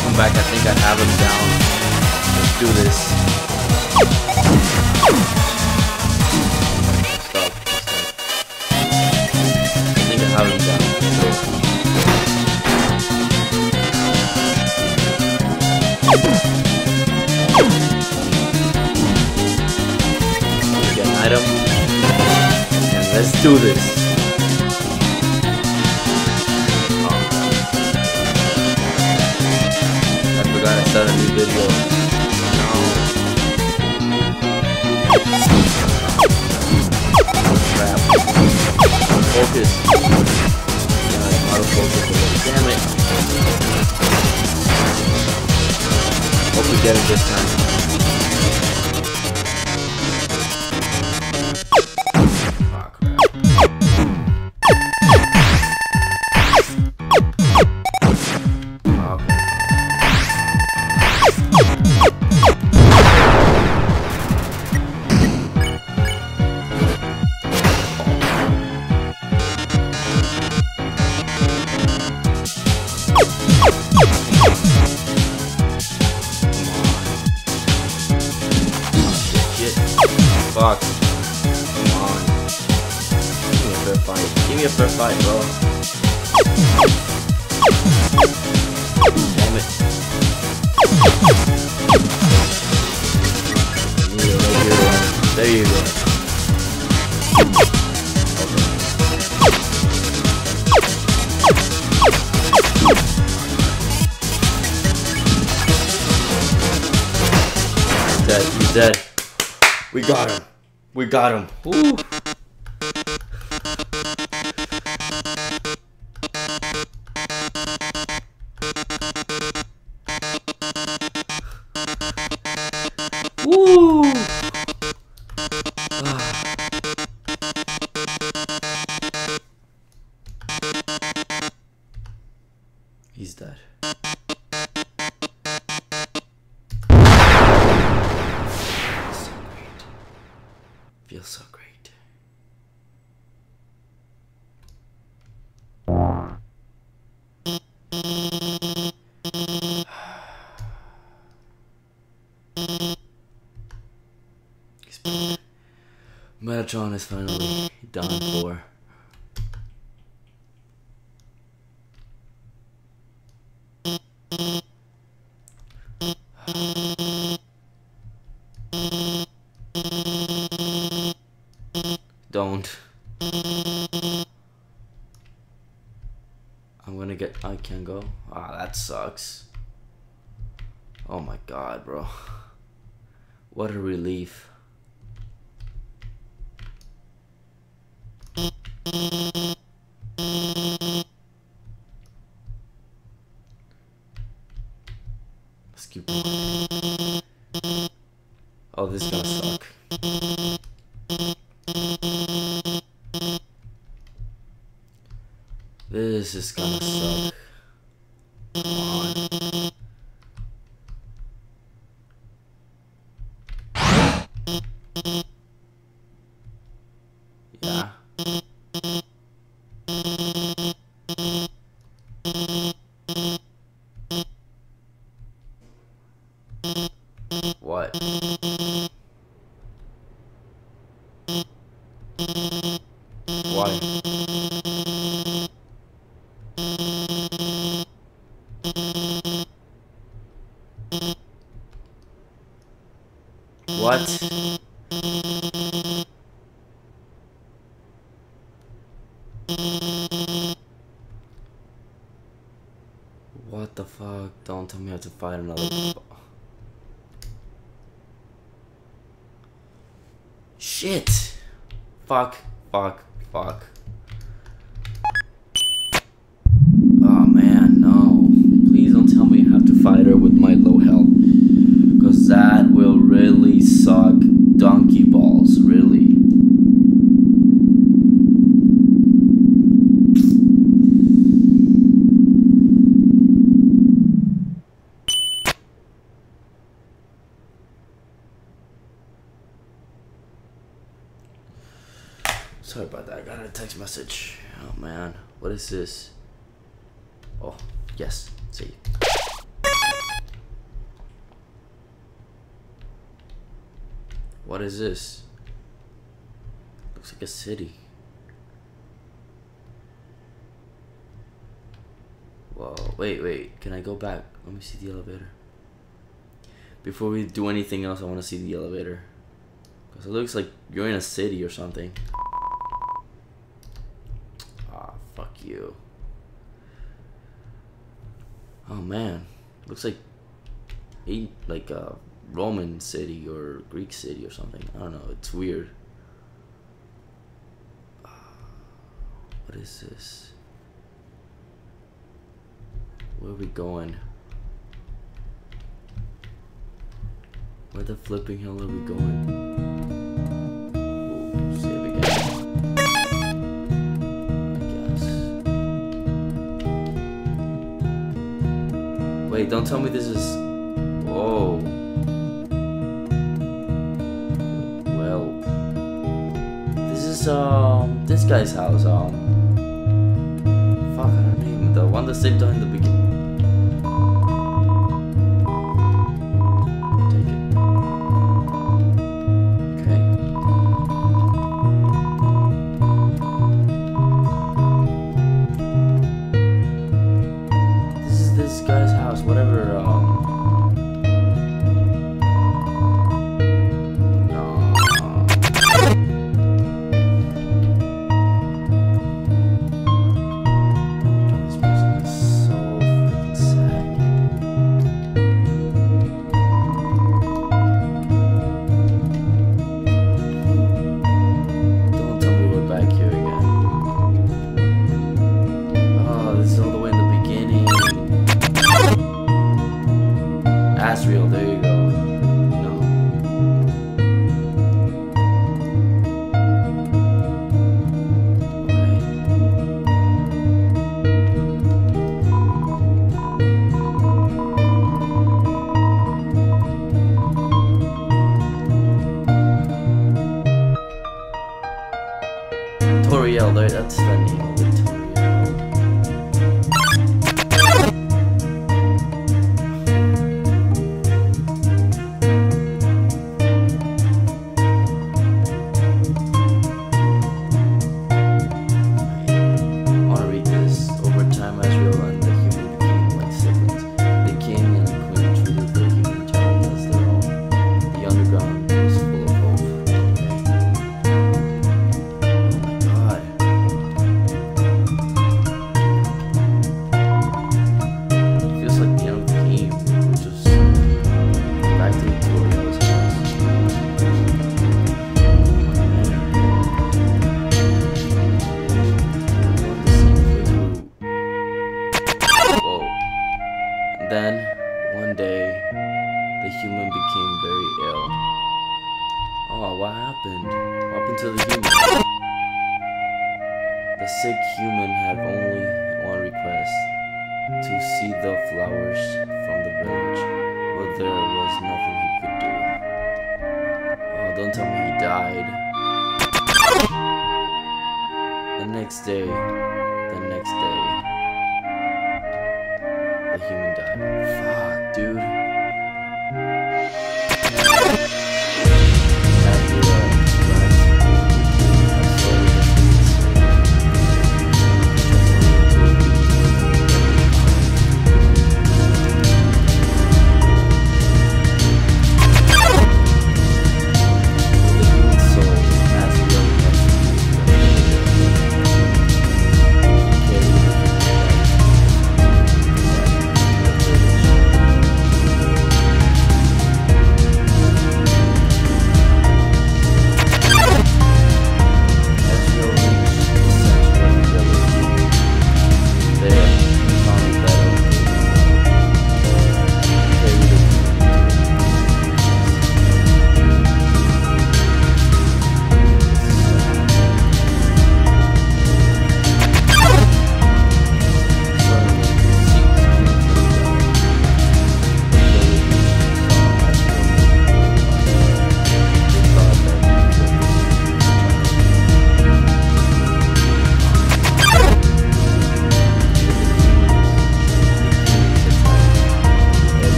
welcome back. I think I have him down. Let's do this. Stop. I think I have him down. Get item. Let's do this. Started a new video. Focus. Yeah, of focus already. Damn it. Hope we get it this time. Come on. Give me a fair fight. Give me a fair fight, bro. Damn it. There you go. Dead. He's dead. We got him. We got him. Woo. Mettaton is finally done for. Don't. I'm gonna get. I can't go. Ah, that sucks. Oh my god, bro. What a relief. Oh, this is gonna suck. This is gonna suck. What? What the fuck? Don't tell me I have to fight another. Shit! Fuck, a text message. Oh man, what is this? Oh, yes, see. What is this? Looks like a city. Whoa, wait, wait, can I go back? Let me see the elevator. Before we do anything else, I want to see the elevator. Because it looks like you're in a city or something. Oh man, looks like a like a Roman city or Greek city or something. I don't know. It's weird. What is this? Where are we going? Where the flipping hell are we going? Wait, don't tell me this is. Oh. Well. This is, um. This guy's house, um. Fuck, I don't name The one that saved in the Toriel, there, that's the there was nothing he could do. Oh, don't tell me he died. The next day, the next day, the human died. Fuck, dude.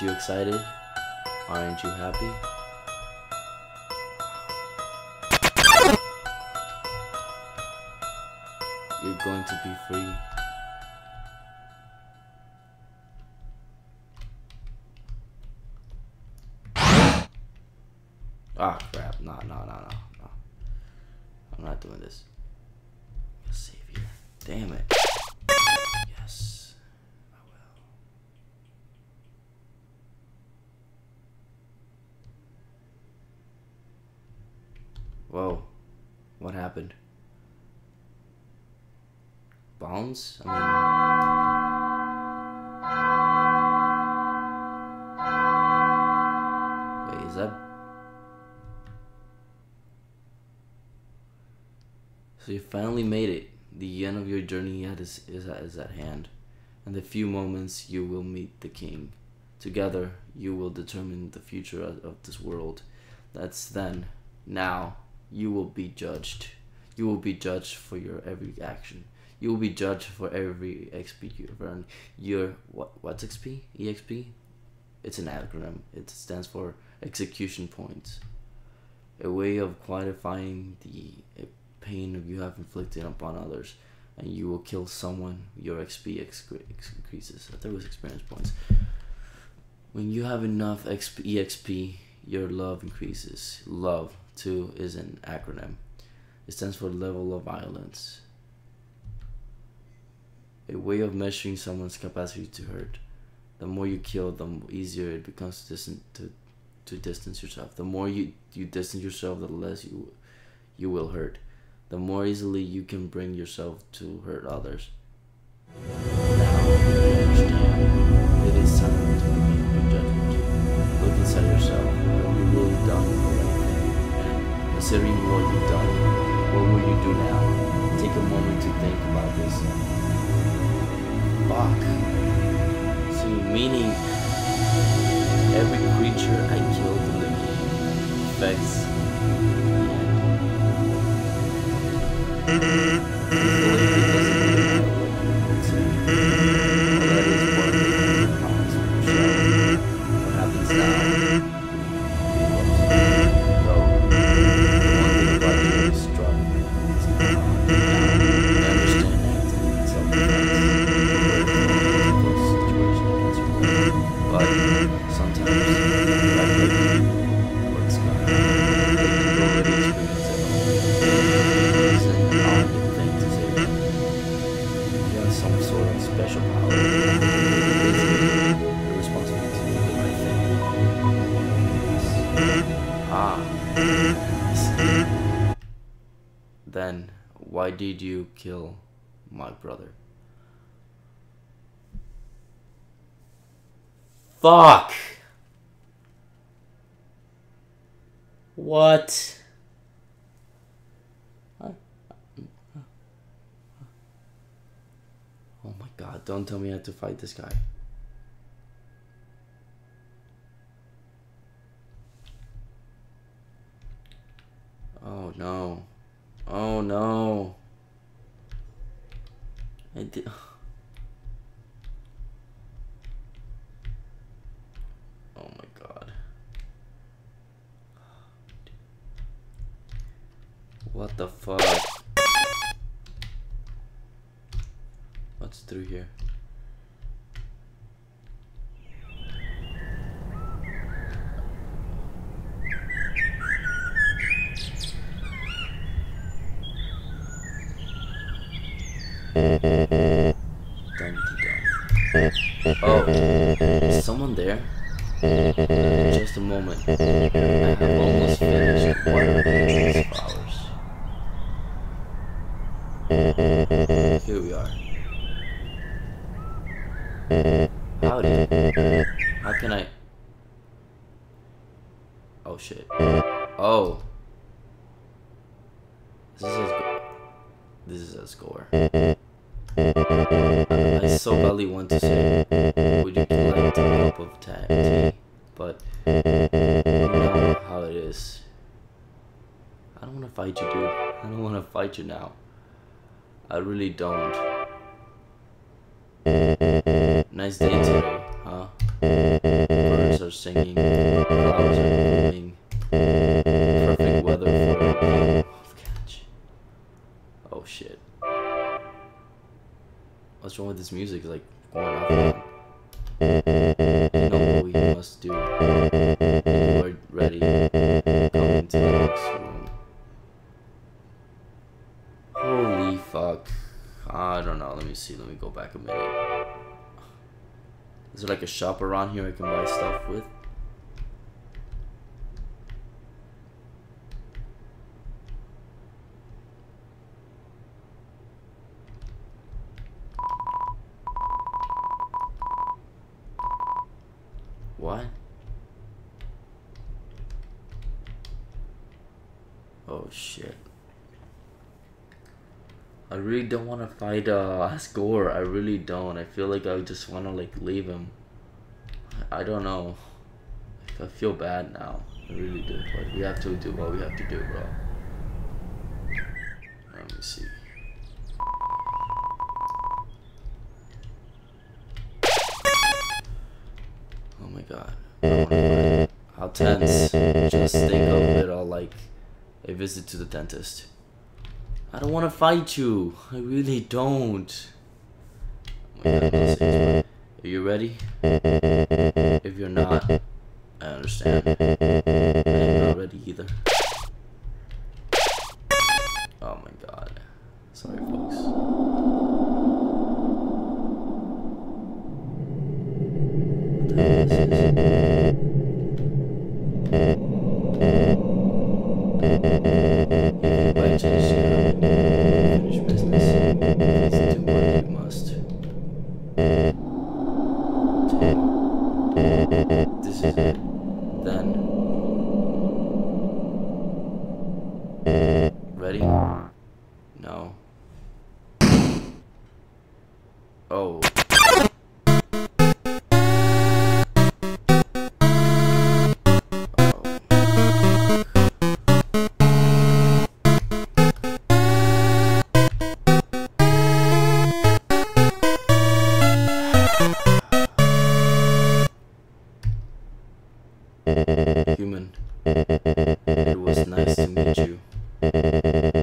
Aren't you excited? Aren't you happy? You're going to be free. Ah, crap. No, no, no, no, no. I'm not doing this. Savior. Damn it. Yes. I will. Whoa. What happened? Bounce? I mean. Wait, is that. So you finally made it. The end of your journey yet is, is, is at hand. In the few moments you will meet the king. Together you will determine the future of, of this world. That's then. Now you will be judged. You will be judged for your every action. You will be judged for every XP you earn. Your what? What's XP? EXP? It's an acronym. It stands for execution points. A way of quantifying the uh, pain you have inflicted upon others, and you will kill someone. Your XP increases. I thought it was experience points. When you have enough XP, EXP, your love increases. Love too is an acronym. It stands for level of violence. A way of measuring someone's capacity to hurt. The more you kill, the easier it becomes to distance to, to distance yourself. The more you, you distance yourself, the less you you will hurt. The more easily you can bring yourself to hurt others. Considering what you've done, what will you do now? Take a moment to think about this. Fuck. See, meaning every creature I killed in the game affects some sort of special power. Basically, you're to do the right thing. Ah. See. Then, why did you kill my brother? Fuck! What? Oh my god, don't tell me I have to fight this guy. Oh no. Oh no. I did. Oh my god. What the fuck? What's through here? Oh, someone there? Just a moment. I have almost finished one of flowers. Oh. This is a this is Asgore. I so badly want to say, would you like a cup of tea? But you know how it is. I don't want to fight you, dude. I don't want to fight you now. I really don't. Nice day today, huh? Birds are singing, flowers are blooming, What's wrong with this music? It's like going off. You know what we must do. Are ready. Come into the next room. Holy fuck. I don't know. Let me see. Let me go back a minute. Is there like a shop around here I can buy stuff with? What? Oh shit. I really don't want to fight uh Asgore. I really don't. I feel like I just want to like leave him. I don't know. I feel bad now. I really do. But we have to do what we have to do, bro. Let me see. Oh my god. How tense. Just think of it all like a visit to the dentist. I don't want to fight you. I really don't. Are you ready? If you're not, I understand. I am not ready either. Oh my god. Sorry, folks. Human, it was nice to meet you.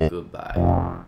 Goodbye.